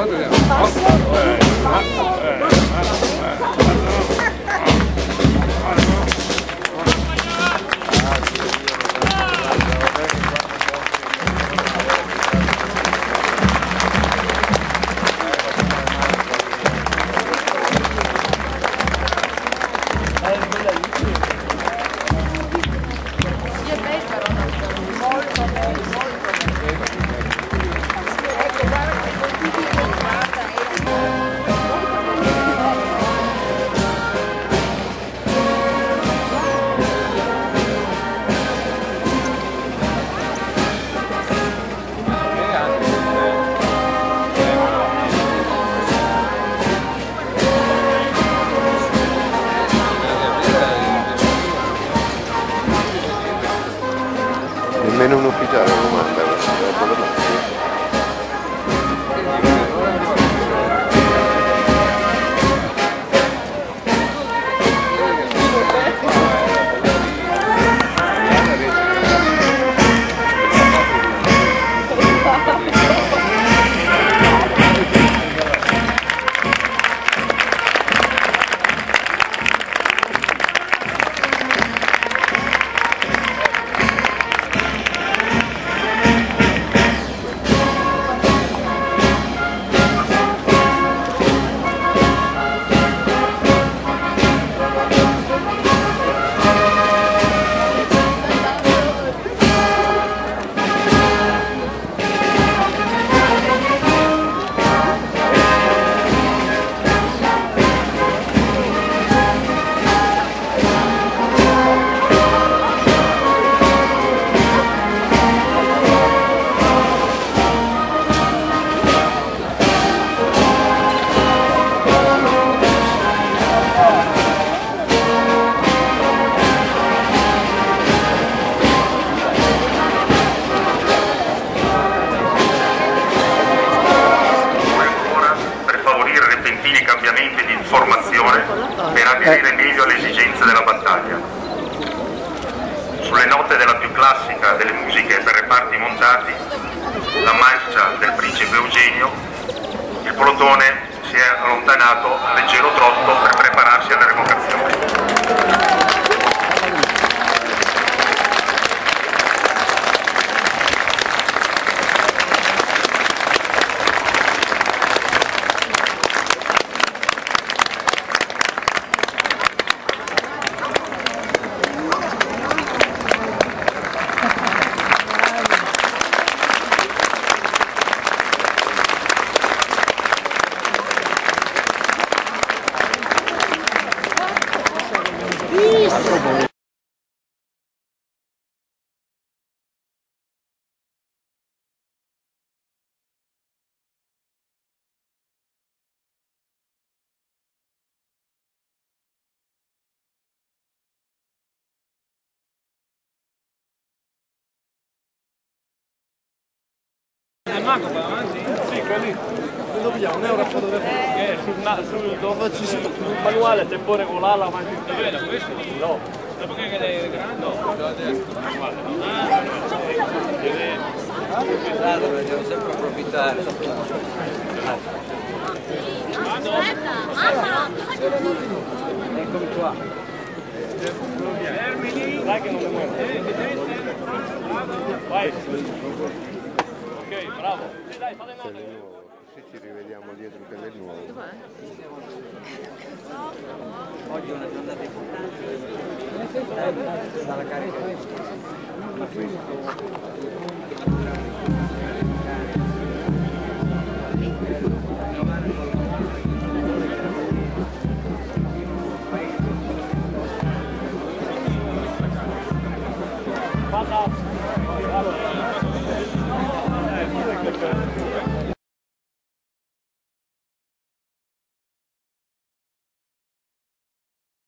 먹어도 돼요. 어? 네. Un ufficiale lo manda, repentini cambiamenti di formazione per aderire meglio alle esigenze della battaglia. Sulle note della più classica delle musiche per reparti montati, la marcia del principe Eugenio, il plotone si è allontanato a leggero trotto per prepararsi i don't know alle revocazioni. Sì, quelli. Lo vediamo, non è una fotografia. Eh, sul, na- sul, dove ci sul manuale tempo regolare la mangi. questo? No. Dopo che è grande? No. Guarda, dobbiamo sempre approfittare. Eccomi qua. Dai che non mi muovo. Vai. Ok, bravo. Sì, dai, fate nuovo. Sì, ci rivediamo dietro tele nuovo. Oggi è una giornata importante. Dalla carica. Fatta. Thank you.